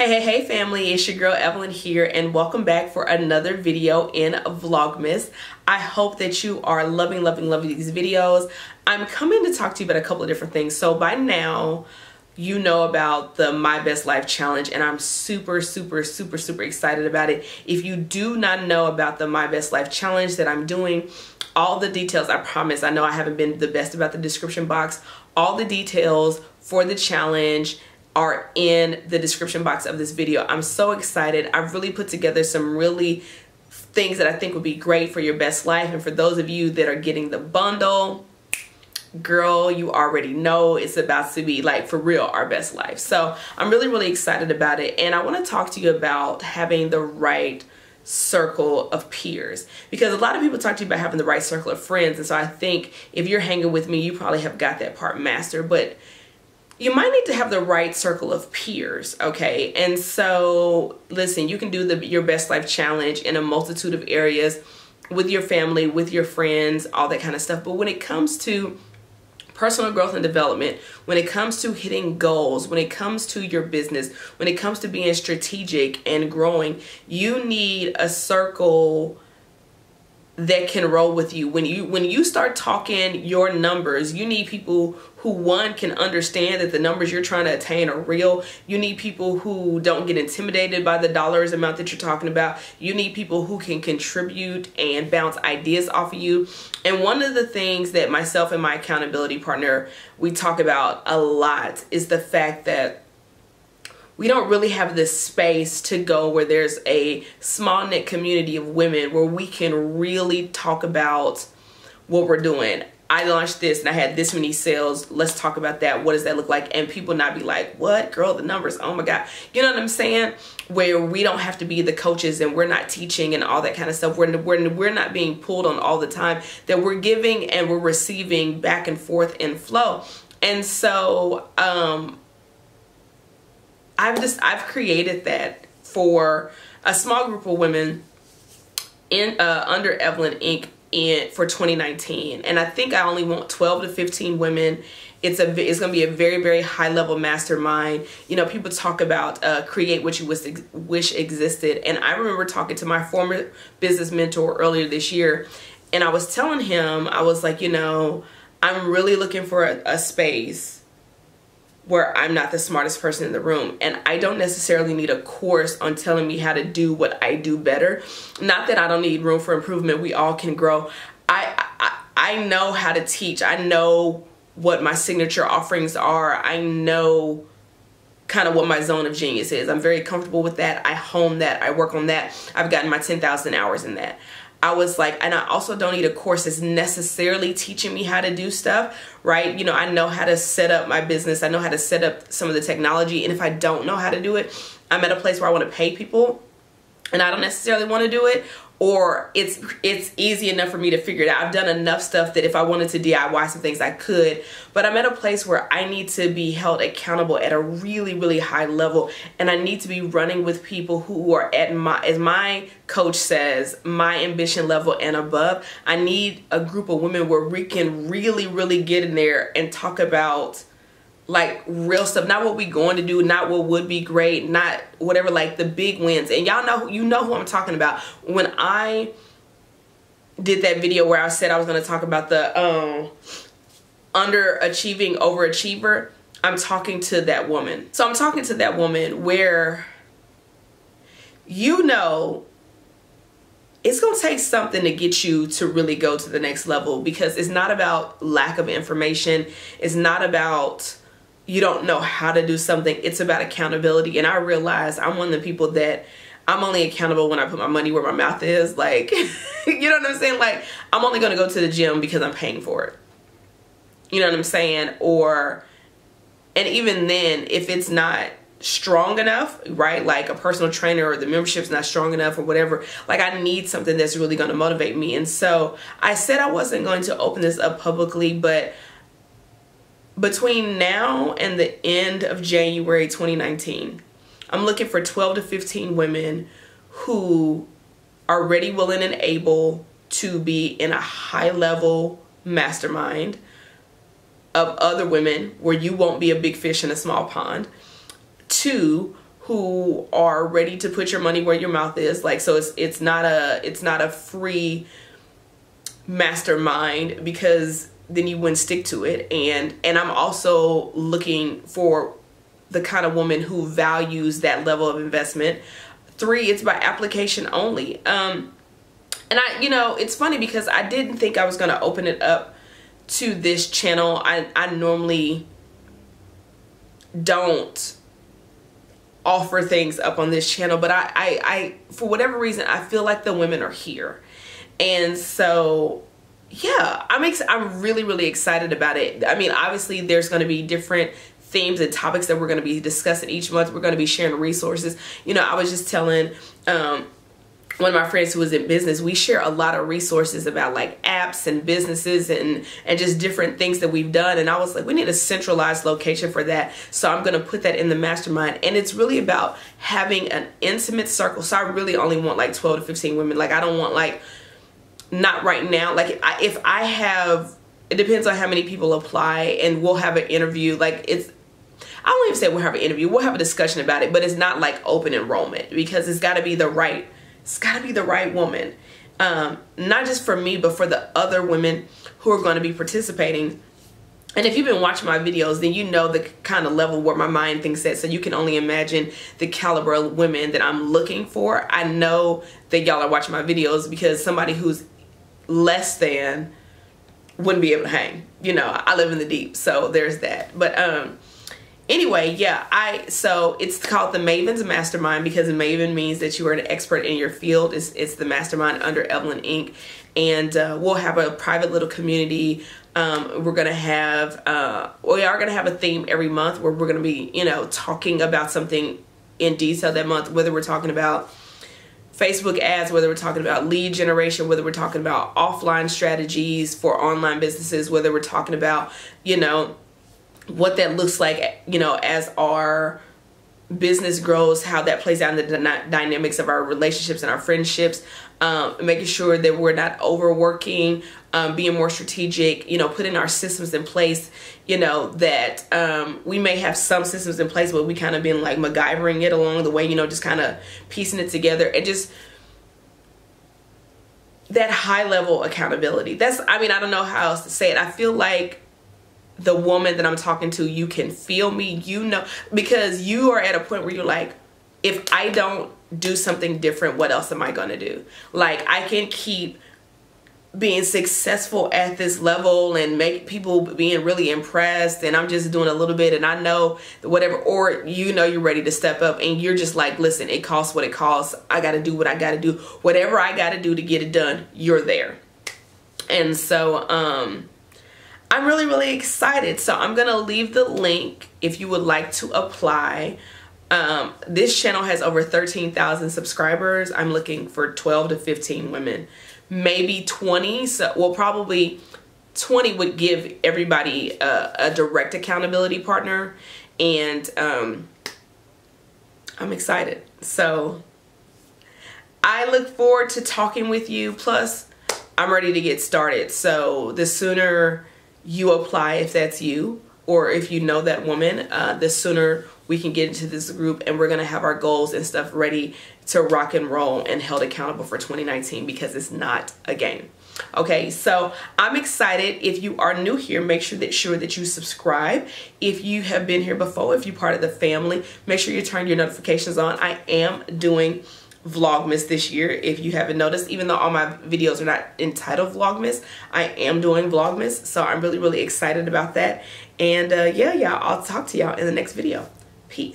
Hey, hey, hey family, it's your girl Evelyn here and welcome back for another video in Vlogmas. I hope that you are loving, loving, loving these videos. I'm coming to talk to you about a couple of different things. So by now, you know about the My Best Life Challenge and I'm super, super, super, super excited about it. If you do not know about the My Best Life Challenge that I'm doing, all the details, I promise, I know I haven't been the best about the description box, all the details for the challenge, are in the description box of this video. I'm so excited. I've really put together some really things that I think would be great for your best life. And for those of you that are getting the bundle, girl, you already know it's about to be like for real our best life. So I'm really, really excited about it. And I want to talk to you about having the right circle of peers because a lot of people talk to you about having the right circle of friends and so I think if you're hanging with me you probably have got that part mastered but you might need to have the right circle of peers, okay? And so, listen, you can do the your best life challenge in a multitude of areas with your family, with your friends, all that kind of stuff. But when it comes to personal growth and development, when it comes to hitting goals, when it comes to your business, when it comes to being strategic and growing, you need a circle that can roll with you. When you when you start talking your numbers you need people who one can understand that the numbers you're trying to attain are real. You need people who don't get intimidated by the dollars amount that you're talking about. You need people who can contribute and bounce ideas off of you. And one of the things that myself and my accountability partner we talk about a lot is the fact that we don't really have this space to go where there's a small knit community of women where we can really talk about what we're doing. I launched this and I had this many sales. Let's talk about that. What does that look like? And people not be like, what? Girl, the numbers. Oh my God. You know what I'm saying? Where we don't have to be the coaches and we're not teaching and all that kind of stuff. We're, we're, we're not being pulled on all the time. That we're giving and we're receiving back and forth in flow. And so um, I've just I've created that for a small group of women in uh, under Evelyn Inc. in for 2019, and I think I only want 12 to 15 women. It's a it's going to be a very very high level mastermind. You know, people talk about uh, create what you wish wish existed, and I remember talking to my former business mentor earlier this year, and I was telling him I was like, you know, I'm really looking for a, a space where I'm not the smartest person in the room. And I don't necessarily need a course on telling me how to do what I do better. Not that I don't need room for improvement. We all can grow. I, I, I know how to teach. I know what my signature offerings are. I know kind of what my zone of genius is. I'm very comfortable with that. I hone that. I work on that. I've gotten my 10,000 hours in that. I was like, and I also don't need a course that's necessarily teaching me how to do stuff, right? You know, I know how to set up my business. I know how to set up some of the technology. And if I don't know how to do it, I'm at a place where I want to pay people and I don't necessarily want to do it or it's it's easy enough for me to figure it out. I've done enough stuff that if I wanted to DIY some things I could, but I'm at a place where I need to be held accountable at a really really high level and I need to be running with people who are at my as my coach says, my ambition level and above. I need a group of women where we can really really get in there and talk about like real stuff. Not what we going to do not what would be great not whatever like the big wins. And y'all know you know who i'm talking about. When i did that video where i said i was going to talk about the um underachieving overachiever i'm talking to that woman. So i'm talking to that woman where you know it's going to take something to get you to really go to the next level because it's not about lack of information. It's not about you don't know how to do something. It's about accountability. And I realize I'm one of the people that I'm only accountable when I put my money where my mouth is. Like, you know what I'm saying? Like, I'm only going to go to the gym because I'm paying for it. You know what I'm saying? Or, and even then, if it's not strong enough, right? Like a personal trainer or the membership's not strong enough or whatever, like I need something that's really going to motivate me. And so I said I wasn't going to open this up publicly, but between now and the end of January 2019, I'm looking for 12 to 15 women who are ready, willing, and able to be in a high level mastermind of other women where you won't be a big fish in a small pond. Two, who are ready to put your money where your mouth is. Like so it's it's not a it's not a free mastermind because then you wouldn't stick to it and and I'm also looking for the kind of woman who values that level of investment. Three, it's by application only. Um and I you know, it's funny because I didn't think I was going to open it up to this channel. I I normally don't offer things up on this channel but I, I i for whatever reason i feel like the women are here and so yeah i'm ex- i'm really really excited about it i mean obviously there's going to be different themes and topics that we're going to be discussing each month we're going to be sharing resources you know i was just telling um one of my friends who was in business, we share a lot of resources about like apps and businesses and and just different things that we've done. And I was like, we need a centralized location for that. So I'm gonna put that in the mastermind. And it's really about having an intimate circle. So I really only want like 12 to 15 women. Like I don't want like not right now. Like if I have, it depends on how many people apply, and we'll have an interview. Like it's I won't even say we'll have an interview. We'll have a discussion about it, but it's not like open enrollment because it's got to be the right it's got to be the right woman. Um, not just for me, but for the other women who are going to be participating. And if you've been watching my videos, then you know the kind of level where my mind thinks that. So you can only imagine the caliber of women that I'm looking for. I know that y'all are watching my videos because somebody who's less than wouldn't be able to hang. You know, I live in the deep, so there's that. But um, anyway yeah i so it's called the mavens mastermind because maven means that you are an expert in your field it's, it's the mastermind under evelyn inc and uh, we'll have a private little community um, we're gonna have uh, we are gonna have a theme every month where we're gonna be you know talking about something in detail that month whether we're talking about Facebook ads, whether we're talking about lead generation, whether we're talking about offline strategies for online businesses, whether we're talking about, you know, what that looks like, you know, as our business grows, how that plays out in the dynamics of our relationships and our friendships, um, making sure that we're not overworking, um, being more strategic, you know, putting our systems in place, you know, that um, we may have some systems in place, but we kind of been like MacGyvering it along the way, you know, just kind of piecing it together and just that high level accountability. That's, I mean, I don't know how else to say it. I feel like the woman that I'm talking to, you can feel me, you know, because you are at a point where you're like, if I don't do something different, what else am I to do? Like, I can keep being successful at this level and make people being really impressed and I'm just doing a little bit and I know whatever or you know you're ready to step up and you're just like listen it costs what it costs. I got to do what I got to do. Whatever I got to do to get it done you're there. And so um I'm really, really excited. So I'm going to leave the link if you would like to apply. Um, this channel has over 13,000 subscribers. I'm looking for 12 to 15 women, maybe 20. So, well, probably 20 would give everybody a, a direct accountability partner. And um, I'm excited. So I look forward to talking with you. Plus, I'm ready to get started. So the sooner you apply if that's you or if you know that woman, uh, the sooner we can get into this group and we're going to have our goals and stuff ready to rock and roll and held accountable for 2019 because it's not a game. Okay, so I'm excited. If you are new here, make sure that sure that you subscribe. If you have been here before, if you're part of the family, make sure you turn your notifications on. I am doing vlogmas this year if you haven't noticed even though all my videos are not entitled vlogmas i am doing vlogmas so i'm really really excited about that. And uh yeah yeah i'll talk to y'all in the next video